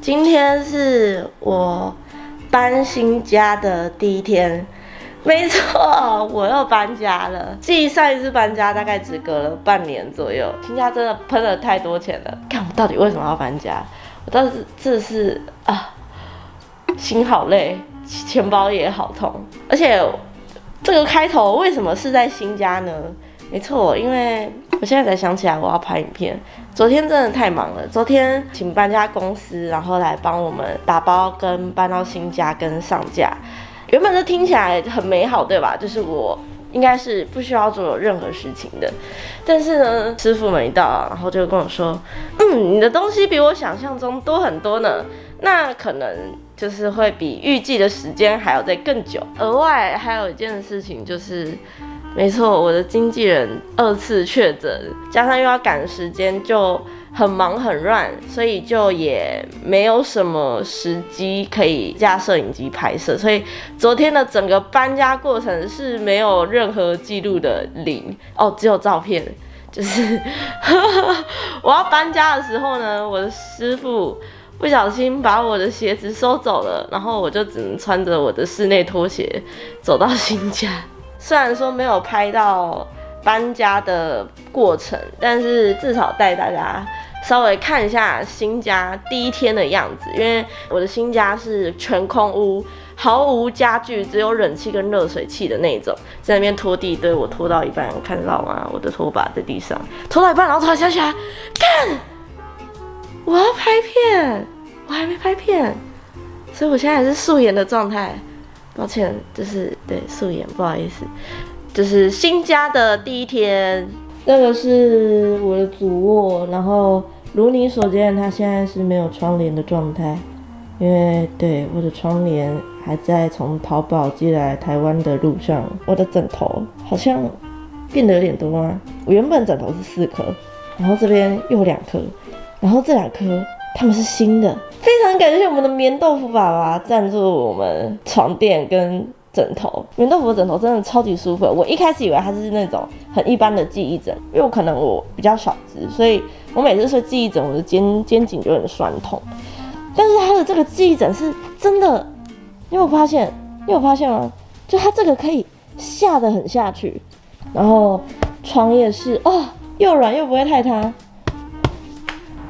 今天是我搬新家的第一天，没错，我又搬家了。记上一次搬家大概只隔了半年左右，新家真的喷了太多钱了。看我到底为什么要搬家？我倒是这是啊，心好累，钱包也好痛，而且这个开头为什么是在新家呢？没错，因为我现在才想起来我要拍影片。昨天真的太忙了，昨天请搬家公司，然后来帮我们打包跟搬到新家跟上架。原本这听起来很美好，对吧？就是我应该是不需要做任何事情的。但是呢，师傅们一到，然后就跟我说：“嗯，你的东西比我想象中多很多呢。那可能就是会比预计的时间还要再更久。额外还有一件事情就是。”没错，我的经纪人二次确诊，加上又要赶时间，就很忙很乱，所以就也没有什么时机可以架摄影机拍摄，所以昨天的整个搬家过程是没有任何记录的零哦，只有照片。就是 我要搬家的时候呢，我的师傅不小心把我的鞋子收走了，然后我就只能穿着我的室内拖鞋走到新家。虽然说没有拍到搬家的过程，但是至少带大家稍微看一下新家第一天的样子。因为我的新家是全空屋，毫无家具，只有冷气跟热水器的那种。在那边拖地，对我拖到一半，看到吗？我的拖把在地上，拖到一半，然后突然想起来，干，我要拍片，我还没拍片，所以我现在还是素颜的状态。抱歉，就是对素颜，不好意思，就是新家的第一天，那个是我的主卧，然后如你所见，它现在是没有窗帘的状态，因为对我的窗帘还在从淘宝寄来台湾的路上。我的枕头好像变得有点多啊，我原本枕头是四颗，然后这边又两颗，然后这两颗。他们是新的，非常感谢我们的棉豆腐爸爸赞助我们床垫跟枕头。棉豆腐的枕头真的超级舒服，我一开始以为它是那种很一般的记忆枕，因为我可能我比较小只，所以我每次睡记忆枕，我的肩肩颈就很酸痛。但是它的这个记忆枕是真的，你有发现？你有发现吗？就它这个可以下得很下去，然后床也是哦，又软又不会太塌。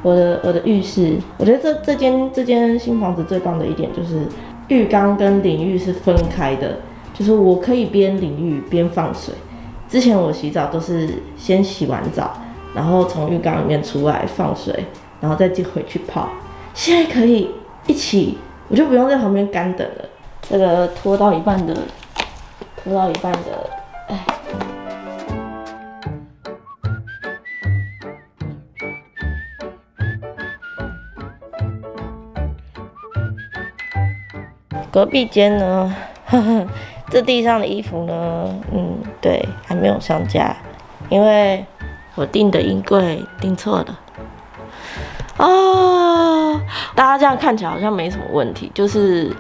我的我的浴室，我觉得这这间这间新房子最棒的一点就是浴缸跟淋浴是分开的，就是我可以边淋浴边放水。之前我洗澡都是先洗完澡，然后从浴缸里面出来放水，然后再进回去泡。现在可以一起，我就不用在旁边干等了。这个拖到一半的，拖到一半的。哎隔壁间呢，呵 呵这地上的衣服呢，嗯，对，还没有上架，因为我订的衣柜订错了。啊，大家这样看起来好像没什么问题，就是，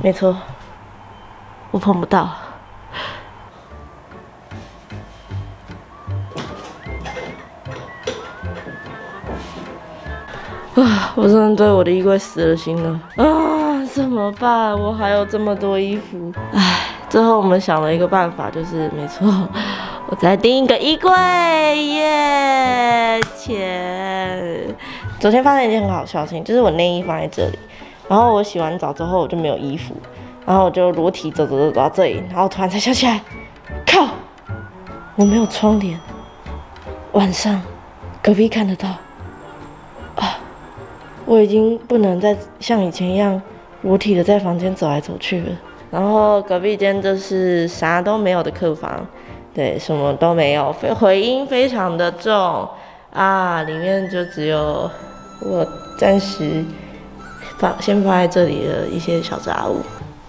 没错，我碰不到。啊！我真的对我的衣柜死了心了啊！怎么办？我还有这么多衣服。唉，最后我们想了一个办法，就是没错，我再订一个衣柜耶！钱。昨天发生一件很好笑的事情，就是我内衣放在这里，然后我洗完澡之后我就没有衣服，然后我就裸体走走走走到这里，然后突然才想起来，靠，我没有窗帘，晚上隔壁看得到。我已经不能再像以前一样裸体的在房间走来走去了。然后隔壁间就是啥都没有的客房，对，什么都没有，非回音非常的重啊。里面就只有我暂时放先放在这里的一些小杂物。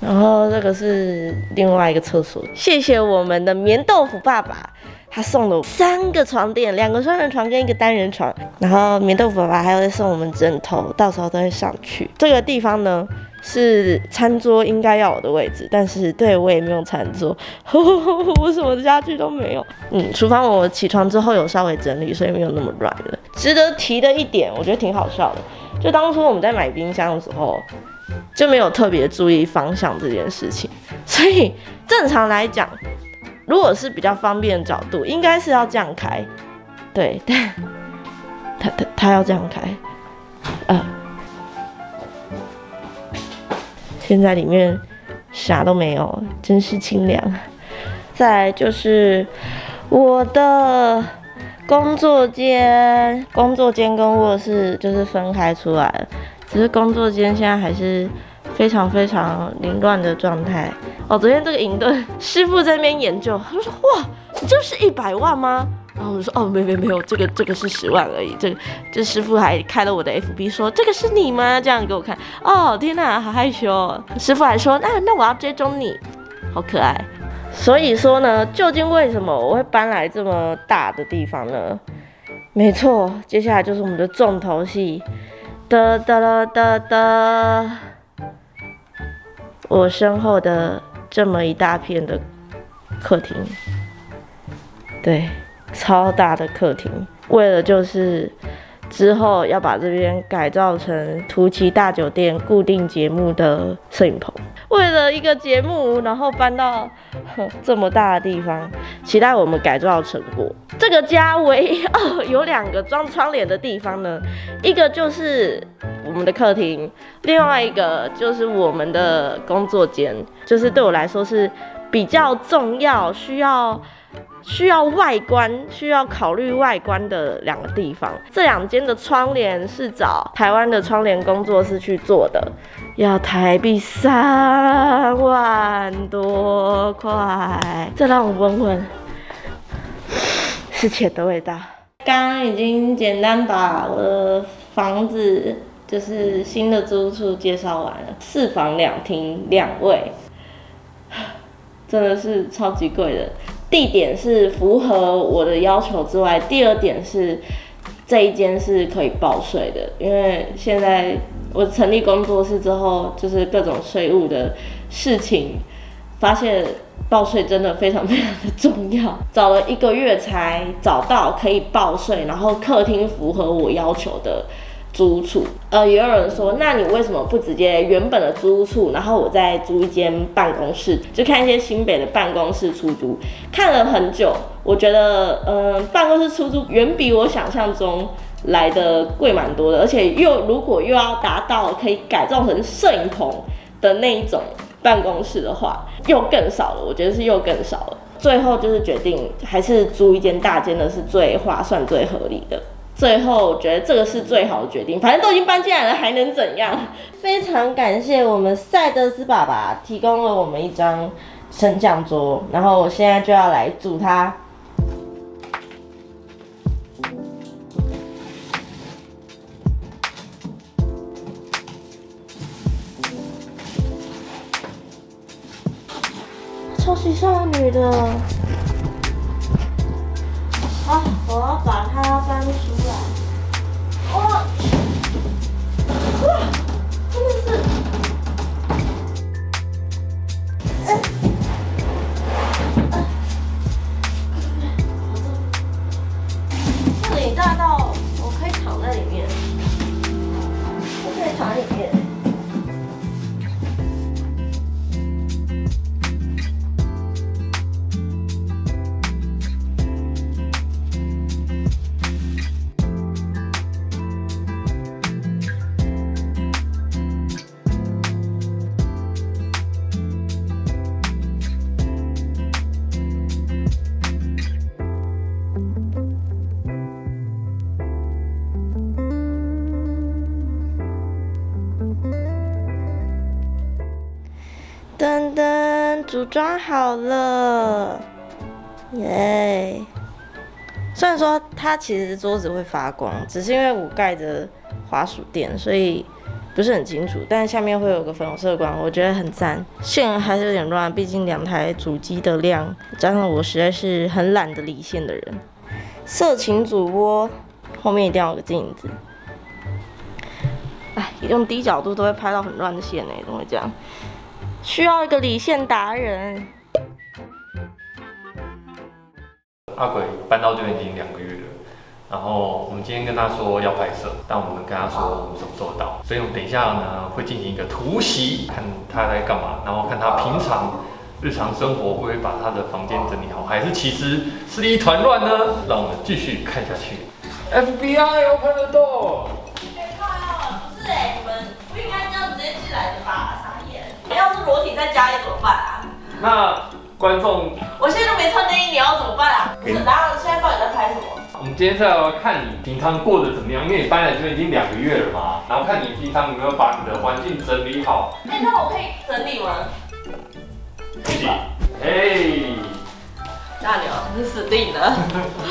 然后这个是另外一个厕所，谢谢我们的棉豆腐爸爸。他送了三个床垫，两个双人床跟一个单人床，然后棉豆腐爸爸还要再送我们枕头，到时候都会上去。这个地方呢是餐桌应该要有的位置，但是对我也没有餐桌，我什么家具都没有。嗯，厨房我起床之后有稍微整理，所以没有那么乱了。值得提的一点，我觉得挺好笑的，就当初我们在买冰箱的时候就没有特别注意方向这件事情，所以正常来讲，如果是比较方便的角度，应该是要这样开，对，但他他他要这样开，呃。现在里面啥都没有，真是清凉。再就是我的工作间，工作间跟卧室就是分开出来了，只是工作间现在还是非常非常凌乱的状态。哦，昨天这个银盾师傅在那边研究，他说：“哇，这是一百万吗？”然后我就说哦，没没没有，这个这个是十万而已。这个这师傅还开了我的 FB，说这个是你吗？这样给我看。哦天哪，好害羞。师傅还说那那我要追踪你，好可爱。所以说呢，究竟为什么我会搬来这么大的地方呢？没错，接下来就是我们的重头戏，哒哒啦哒哒，我身后的这么一大片的客厅，对。超大的客厅，为了就是之后要把这边改造成图奇大酒店固定节目的摄影棚。为了一个节目，然后搬到 这么大的地方，期待我们改造成果。这个家唯一有两个装窗帘的地方呢，一个就是我们的客厅，另外一个就是我们的工作间，就是对我来说是比较重要，需要。需要外观，需要考虑外观的两个地方。这两间的窗帘是找台湾的窗帘工作室去做的，要台币三万多块。再让我闻闻，是钱的味道。刚刚已经简单把我的房子，就是新的租处介绍完了，四房两厅两卫，真的是超级贵的。地点是符合我的要求之外，第二点是这一间是可以报税的，因为现在我成立工作室之后，就是各种税务的事情，发现报税真的非常非常的重要，找了一个月才找到可以报税，然后客厅符合我要求的。租处，呃，也有人说，那你为什么不直接原本的租处，然后我再租一间办公室，就看一些新北的办公室出租。看了很久，我觉得，嗯，办公室出租远比我想象中来的贵蛮多的，而且又如果又要达到可以改造成摄影棚的那一种办公室的话，又更少了。我觉得是又更少了。最后就是决定还是租一间大间的是最划算、最合理的。最后我觉得这个是最好的决定，反正都已经搬进来了，还能怎样？非常感谢我们赛德斯爸爸提供了我们一张升降桌，然后我现在就要来煮它。超级少女的。我要把它搬出来。噔噔，组装好了，耶！虽然说它其实桌子会发光，只是因为我盖着滑鼠垫，所以不是很清楚。但下面会有个粉红色光，我觉得很赞。线还是有点乱，毕竟两台主机的量，加上我实在是很懒得理线的人。色情主播后面一定要有个镜子。哎，用低角度都会拍到很乱的线呢，怎么会这样？需要一个理线达人。阿鬼搬到这边已经两个月了，然后我们今天跟他说要拍摄，但我们跟他说我们什么时候到，所以我们等一下呢会进行一个突袭，看他在干嘛，然后看他平常日常生活会不会把他的房间整理好，还是其实是一团乱呢？让我们继续看下去。FBI open the door。那观众，我现在都没穿内衣，你要怎么办啊？不是，然后现在到底在拍什么？我们今天是要看你平常过得怎么样，因为你搬来这边已经两个月了嘛，然后看你平常有没有把你的环境整理好。哎，那我可以整理吗？可以。哎，大牛，你死定了！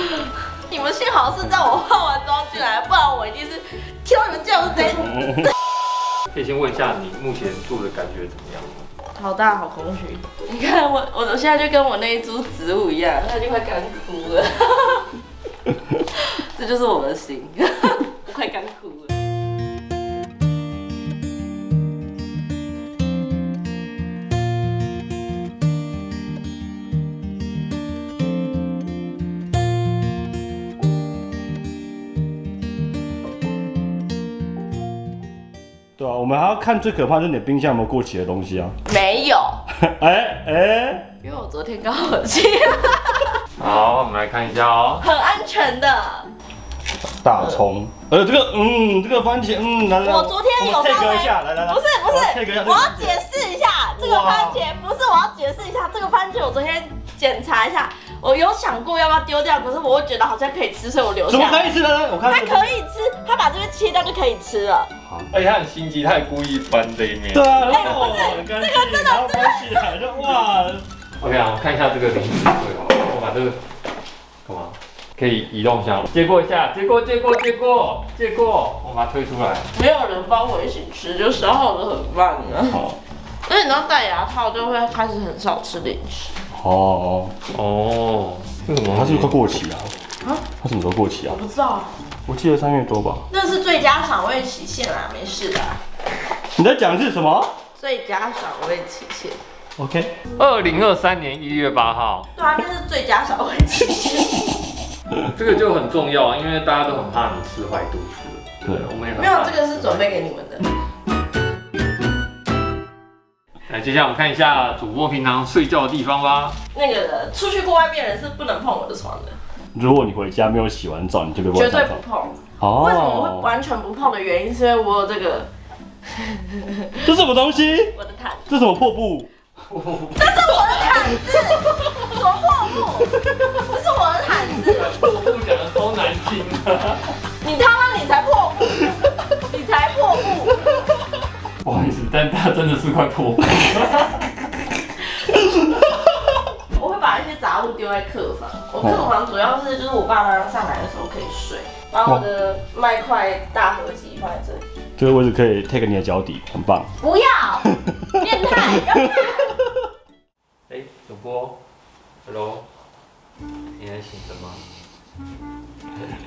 你们幸好是在我化完妆进来，不然我一定是听到你们这样子。可以先问一下你目前住的感觉怎么样？好大，好空虚。你看我，我我现在就跟我那一株植物一样，它就快干枯了。这就是我的心，快干枯了。对啊，我们还要看最可怕就是你的冰箱有没有过期的东西啊。没有，哎 哎，因为我昨天刚好去，好，我们来看一下哦。很安全的。大葱，呃，这个，嗯，这个番茄，嗯，来来，我昨天有我们稍 take 微一下，来来来，不是不是，我要解释一下这个番茄，不是我要解释一下这个番茄，我昨天检查一下，我有想过要不要丢掉，可是我会觉得好像可以吃，所以我留下来。怎么可以吃？来来，我看它可以吃，它把这边切掉就可以吃了。而且他很心机，他也故意翻这一面。对啊，然哎后很干净，然后翻起来就哇，OK 啊，我看一下这个零食柜好了，我把这个干嘛？可以移动一下吗，接过一下，接过，接过，接过，接过，我把它推出来。没有人帮我一起吃，就消耗的很慢呢。好，而且你知道戴牙套就会开始很少吃零食。哦，哦，为什么？它是不是快过期啊？啊它什么时候过期啊我？不知道，我记得三月多吧。那是最佳赏味期限啦，没事的啊。你在讲的是什么最佳赏味期限。？OK，二零二三年一月八号，对啊，那是最佳赏味期限。这个就很重要啊，因为大家都很怕你吃坏肚子。对我们也没有，怕这个是准备给你们的。来，接下来我们看一下主播平常睡觉的地方吧。那个出去过外面的人是不能碰我的床的，如果你回家没有洗完澡，你就被绝。对不碰。哦为什么我会完全不碰的原因，是因为我有这个 这什么东西？我的毯，这什么破布？这是我的毯子，什么破布？这是我的毯子，破布讲的超难听的。但它真的是块破布。我会把一些杂物丢在客房，我客房主要是就是我爸妈上来的时候可以睡，把我的麦块大合集放在这里。这个位置可以 take 你的脚底，很棒。不要，变态。哎，主播，Hello，你还醒着吗？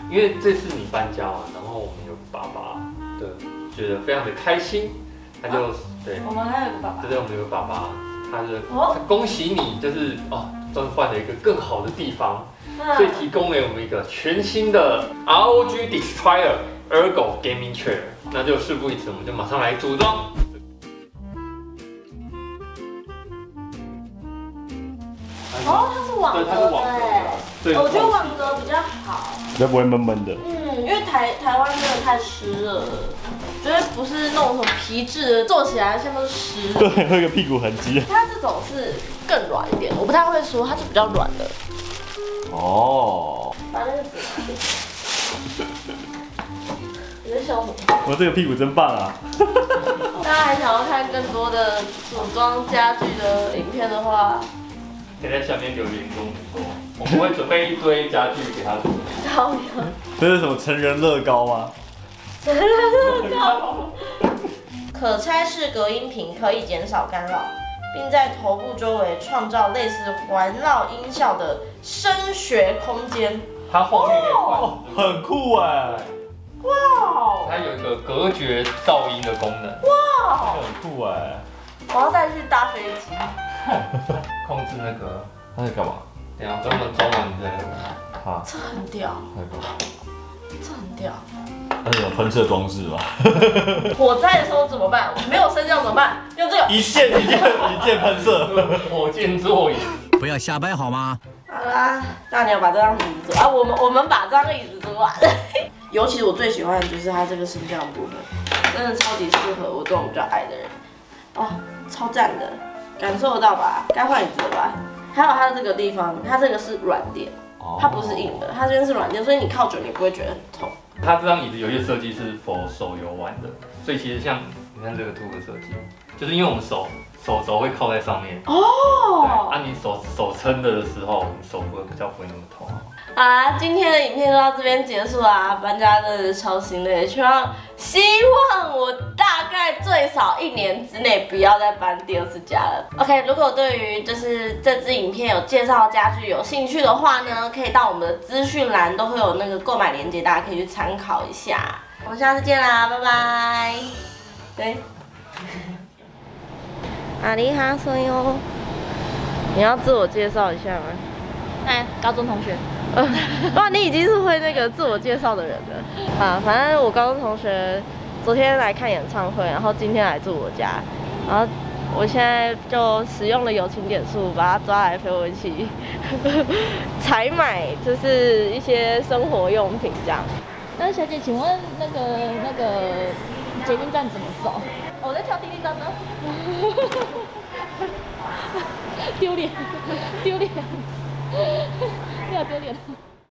因为这次你搬家嘛，然后我们有爸爸，对，觉得非常的开心，他就、对，我们还有个爸爸。对，对，我们有个爸爸，他是、哦？他恭喜你，就是哦，终于换了一个更好的地方，嗯。所以提供了我们一个全新的 ROG Destroyer Ergo Gaming Chair，那就事不宜迟，我们就马上来组装。哦，它是网格对，它是网格对，我觉得网格。比较好。比较不会闷闷的。嗯，因为台台湾真的太湿了，绝对不是那种什么皮质的，坐起来像都是湿的。对，会有个屁股痕迹。它这种是更软一点，我不太会说，它是比较软的。哦，把那个纸。你在笑什么？我这个屁股真棒啊！大家还想要看更多的组装家具的影片的话，可以在下面留言跟我们说，我们会准备一堆家具给他组。高阳。这是什么成人乐高吗？可拆式隔音屏可以减少干扰，并在头部周围创造类似环绕音效的声学空间。它后面可以换哦，很酷哎！哇它有一个隔绝噪音的功能，哇！很酷哎。我要再去搭飞机。控制那个，那在干嘛？等一下专门中文的，好，这很屌，这很屌。喷射装置吧？火灾的时候怎么办？没有升降怎么办？用这个。一箭一箭一箭喷射。火箭座椅，不要瞎掰好吗？好啦，那你要把这张椅子做啊，我们我们把这张椅子做完。尤其我最喜欢的就是它这个升降部分，真的超级适合我这种比较矮的人。哦，超赞的，感受得到吧？该换椅子了吧？还有它这个地方，它这个是软垫，它不是硬的，它这边是软垫，所以你靠久你不会觉得很痛。它这张椅子有些设计是 for 手游玩的，所以其实像你看这个图的设计，就是因为我们手手肘会靠在上面，哦，啊你手手撑着的时候，你手不会比较不会那么痛。好啦，今天的影片就到这边结束啦。搬家真的是超心累，希望希望我大概最少一年之内不要再搬第二次家了。OK，如果对于就是这支影片有介绍家具有兴趣的话呢，可以到我们的资讯栏都会有那个购买链接，大家可以去参考一下。我们下次见啦，拜拜。对，阿里哈说哟，你要自我介绍一下吗？哎，高中同学，哇，你已经是会那个自我介绍的人了啊！反正我高中同学昨天来看演唱会，然后今天来住我家，然后我现在就使用了友情点数，把他抓来陪我一起 采买，就是一些生活用品这样。那小姐，请问那个那个捷运站怎么走？我在跳滴滴答答。丢脸，丢脸，又要丢脸。